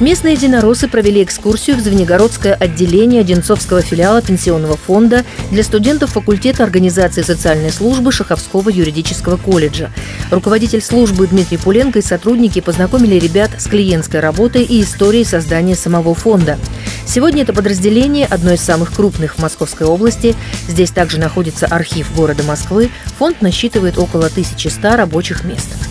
Местные единороссы провели экскурсию в Звенигородское отделение Одинцовского филиала Пенсионного фонда для студентов факультета организации социальной службы Шаховского юридического колледжа. Руководитель службы Дмитрий Пуленко и сотрудники познакомили ребят с клиентской работой и историей создания самого фонда. Сегодня это подразделение одно из самых крупных в Московской области. Здесь также находится архив города Москвы. Фонд насчитывает около 1100 рабочих мест.